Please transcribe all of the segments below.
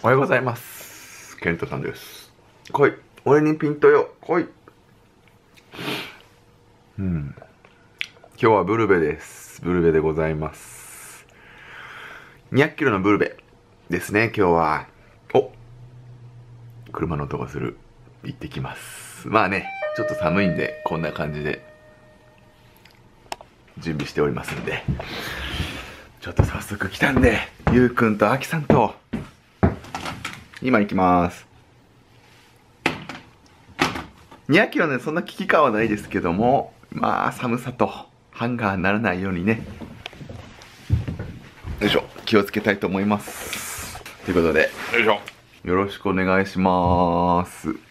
おはようございます。ケントさんです。来い。俺にピントよ。来い。うん。今日はブルベです。ブルベでございます。200キロのブルベですね。今日は。お。車の音がする。行ってきます。まあねちょっと寒いんでこんな感じで。準備しておりますんで。ちょっと早速来たんでゆうくんとあきさんと今行きます。200キロねそんな危機感はないですけどもまあ寒さとハンガーにならないようにね。よいしょ気をつけたいと思います。ということでよいしょ。よろしくお願いします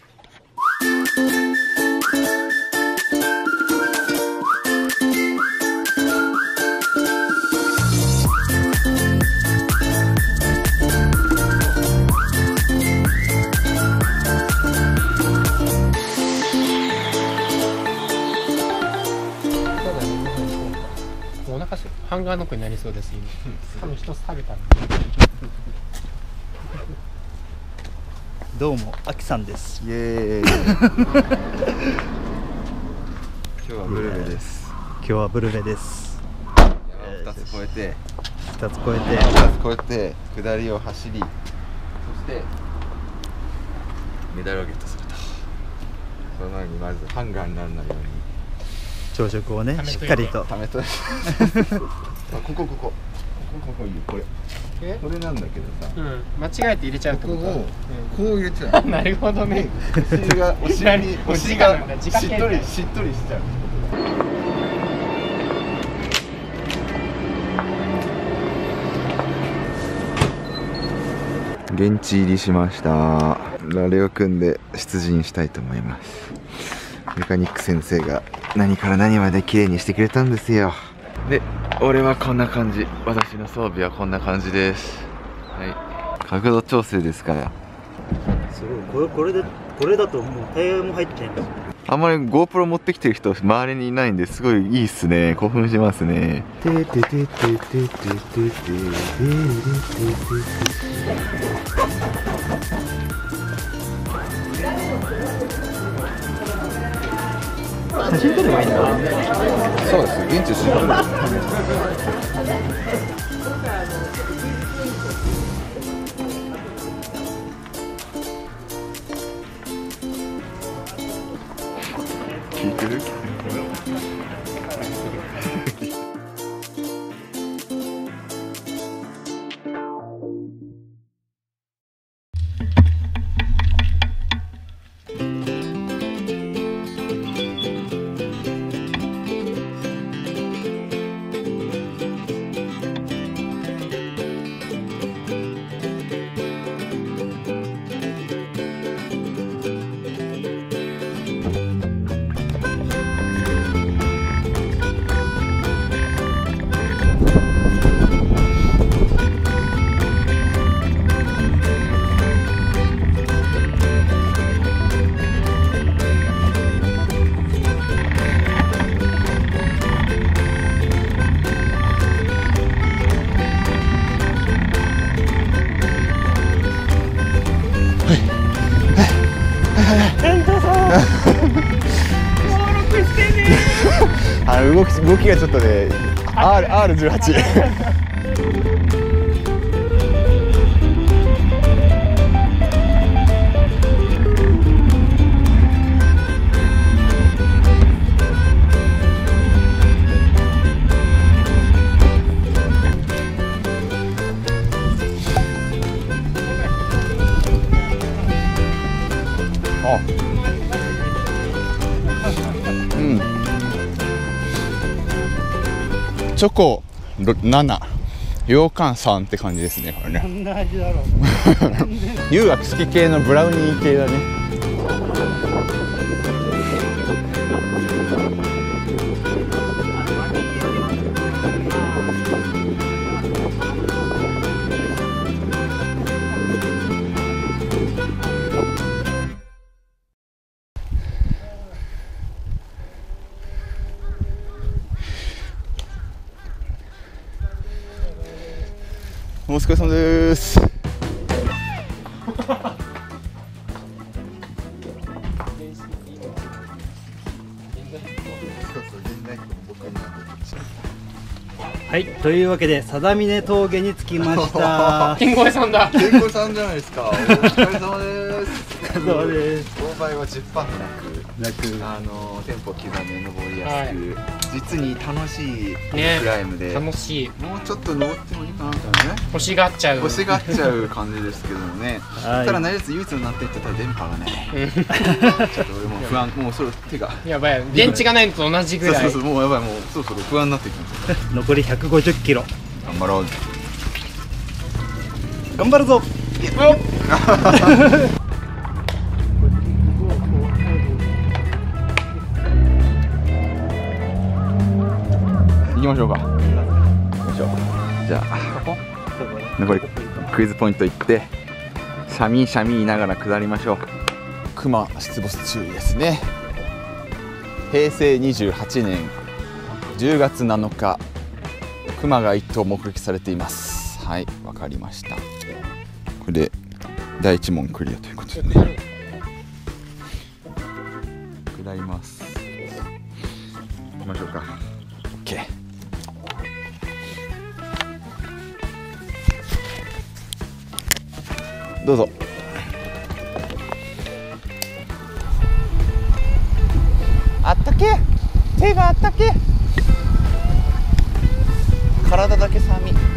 ガーノックになりそうです今。多分一つ食べたらどうも、あきさんです。イエーイ。今日はブルベです。今日はブルベです。2つ超えて。二つ超えて、2つ超えて下りを走りそしてメダルをゲットするとその前にまずハンガーにならないように。朝食をねして。っかりと。ためと あここここ。ここここいいよこれ。え？これなんだけどさ。うん。間違えて入れちゃうってこと？ここをこう入れちゃううんなるほどね。お尻がお尻におお尻がしっとりしっとりしちゃう現地入りしました。ラレを組んで出陣したいと思います。メカニック先生が何から何まで綺麗にしてくれたんですよ。で俺はこんな感じ。私の装備はこんな感じです。はい。角度調整ですから。すごい、これ、これで、これだともうタイヤも入ってないんだ。あんまり GoPro 持ってきてる人周りにいないんですごいいいっすね。興奮しますね。ててててててててて写真撮ればいいんだ。そうです現地写真撮る動きがちょっとね R R18 チョコろ7羊羹3って感じですねこれね。こんな味だろう。優が好き系のブラウニー系だね疲れ様です。はいというわけで定峰峠に着きました。健康さんだ。健康さんじゃないですか。お疲れ様です。お疲れ様です。勾配は10パーなく。楽あのテンポ刻め登りやすく、実に楽しいね。クライムで、楽しい。もうちょっと登ってもいいかなとね。欲しがっちゃう。欲しがっちゃう感じですけどもね、はい。ただ成立唯一になっていってたら電波がねうん ちょっと俺も不安もうそれ手が。やばい。電池がないのと同じぐらい。そうそうそうもうやばいもうそろそろ不安になってきます。よ残り150キロ。頑張ろう。頑張るぞ きましょうか。行きましょう。じゃあ残りクイズポイント行ってシャミシャミ言いながら下りましょう。クマ出没注意ですね。平成28年10月7日クマが1頭目撃されています。はいわかりました。これで第一問クリアということでね。下ります。行きましょうかどうぞ。あったけ。手があったけ。体だけ寒い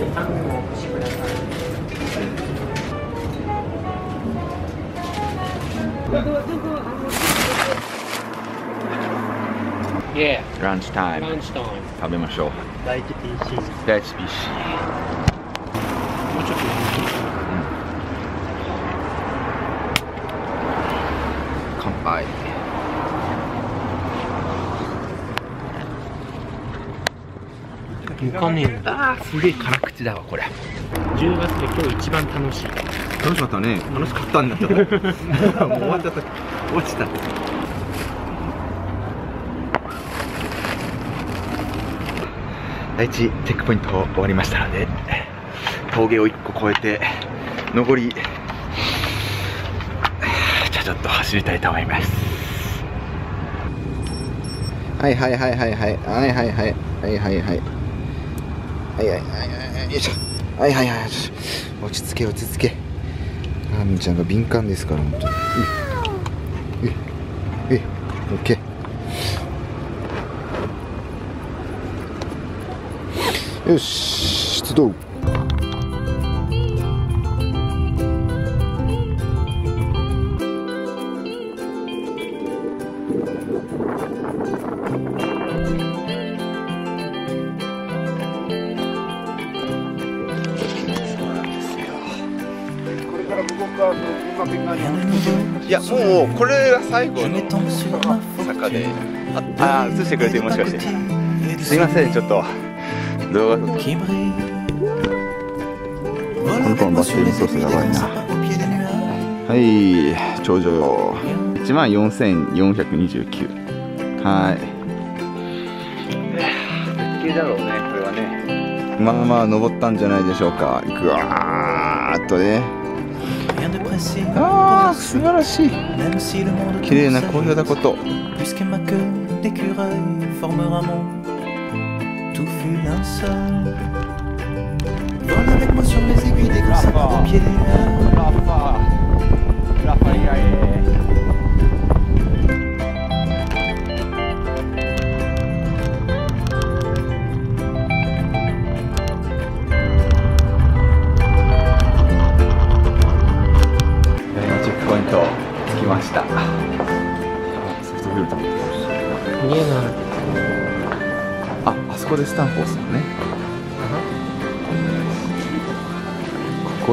でタンをお越しください。Yeah. 食べましょう。大好きシ。第。もうちょっと。乾杯。抜かねえんだ。あー。すげえ辛口だわこれ。10月で今日一番楽しい。楽しかったね。楽しかったんだけど。もう終わっちゃった。落ちた。第一チェックポイント終わりましたので峠を1個越えて上りじゃあちょっと走りたいと思います。はいはいはいはいはい。はいはいはいはいはいはいはいはいはいはいよいしょ。はいはいはい落ち着け落ち着け。あーみちゃんが敏感ですから本当に。えええオッケーよし出動いやもうこれが最後の坂でああ映してくれてもしかして。すいません。ちょっと動画この子のバッテリー操作やばいなはい頂上1万4429はい。絶景だろうねこれはねまあまあ登ったん。じゃないでしょうかぐわーっとねああ素晴らしい綺麗な紅葉だこと Puisque ma queue d'écureuil formera mon touffu linceul. Vole avec moi sur les aiguilles des grands sapins au pied des mers. い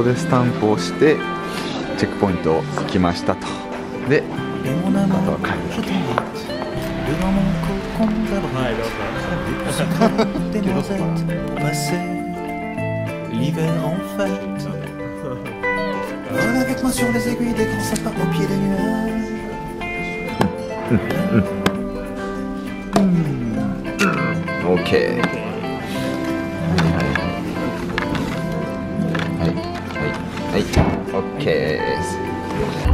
でスタンプをしてチェックポイントを来ましたとで Et mon amour, Attends, quand même. je t'invite devant mon cocon d'abri. Des noisettes pour passer l'hiver en fête. Vole avec moi sur les aiguilles des grands sapins au pied des nuages. オはいはいオッケーです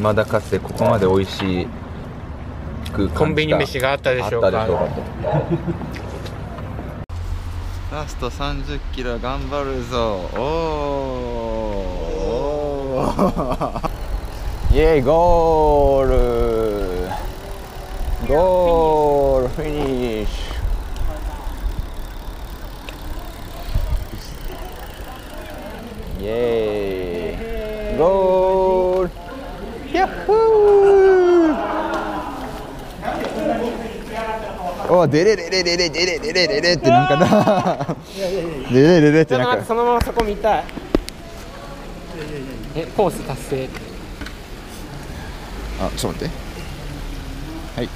未だかつてここまで美味しくコンビニ飯があったでしょうか。あったでしょうか。ラスト30キロ頑張るぞ。おー。おー。イェイゴール。ゴールフィニッシュイェイゴールヤッホーおデレレレレレデレレレレレってなんかな。デレレレっててなんか。そのままそこ見たい。えコース達成。あちょっと待って。はい。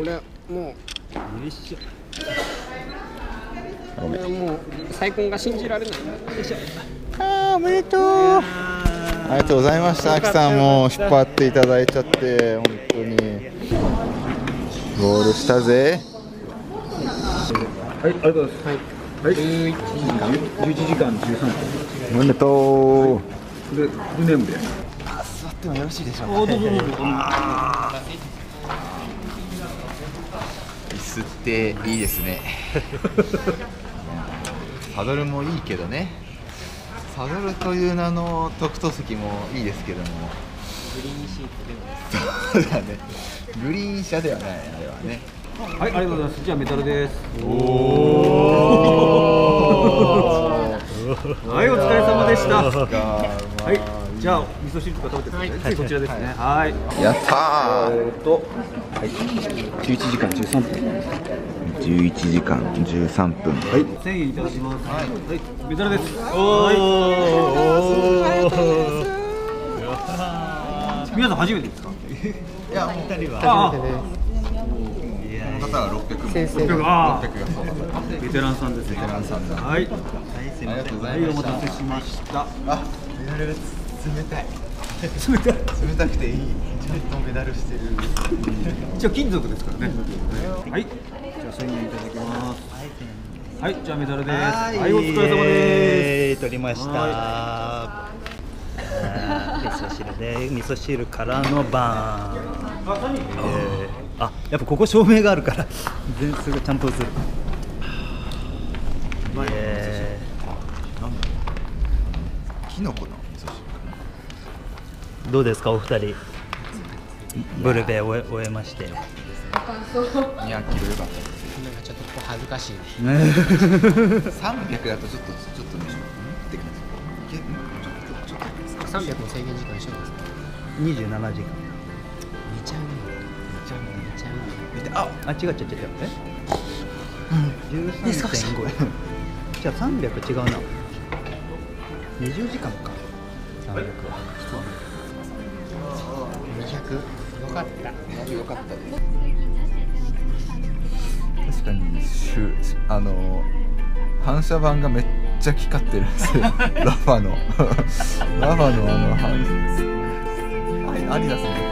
俺もう。あごめん。俺もう再婚が信じられない。あーおめでとう。ありがとうございましたアキさんも。引っ張っていただいちゃって本当に。ゴールしたぜはい、ありがとうございます。はい。11時間。13おめでとう。分。で、ルネームで。座ってもよろしいでしょうか。おどうぞどうぞ。椅子っていいですね。サドルもいいけどね。サドルという名の特等席もいいですけども。グリーンシートでもそうだね。グリーン車ではないあれはねはい、ありがとうございます。じゃあメダルです。はい、お疲れ様でした。はい、じゃあ味噌汁とか食べてください。はい、そちらですね。はい。やったーえーっと、はい、11時間13分。11時間13分はい、1000円いただきます。はい、メダルです。はい。皆さん初めてですか？いやもう2人あ初めてこの方は600先生あ、ああ、600がそうだベテランさんですね。ベテランさんだはい。ありがとうござはいい、ましたお待たせしました。あメダル冷たい冷たい冷たくていいちゃんとメダルしてる一応金属ですからね。はい。じゃあ1000円いただきます。はい、じゃあメダルです。はい、お疲れ様です。取りました。味噌汁で味噌汁からのバーン。えーあ、やっぱここ照明があるから全すごいちゃんと映る。えキノコの味噌汁ーどうですかお二人？ブルベ終え終えまして。かな200キロよかったですなんかちょっとここ恥ずかしい300だとちょっとちょっとねうんって感じいけんちょっとちょっとですか300の制限時間一緒なんですか27時間。ああ、違う違う違う。え？十三点五。じゃあ三百違うな。二十時間か。三百は。200よかったよかったです確かにシュあの反射板がめっちゃ光ってるんですよ ラファの ラファのあの反あアディダスの